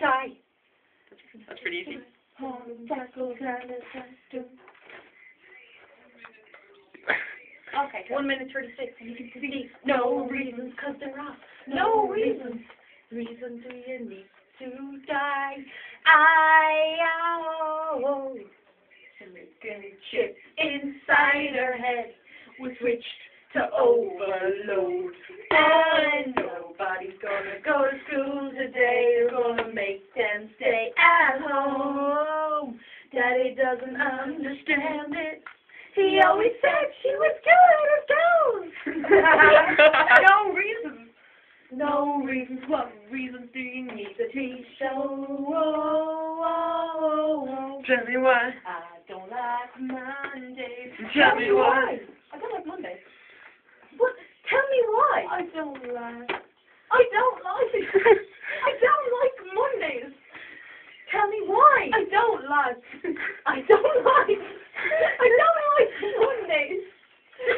die. That's pretty easy. Okay, one minute thirty-six, and you can see no reasons, cause there are no reasons. Reasons do you need to die? I oh, a chip inside her head with which to overload. And nobody's gonna go to school today. They're gonna make them stay at home. Daddy doesn't understand it. He always said she was good at her toes. no reasons. No reasons. What reasons do you need to teach? Oh, oh, oh, oh. Tell me why. I don't like Mondays. Tell me why. I don't like Mondays. What? Tell me why. I don't like. I don't like. I I don't like. I don't like Mondays.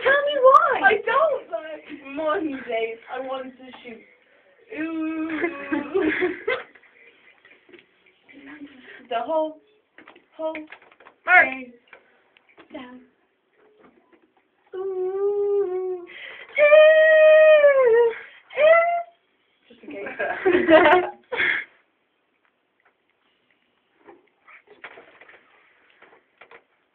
Tell me why. I don't like Mondays. I want to shoot. Ooh. the whole, whole Mark. day down. Ooh. Just in case.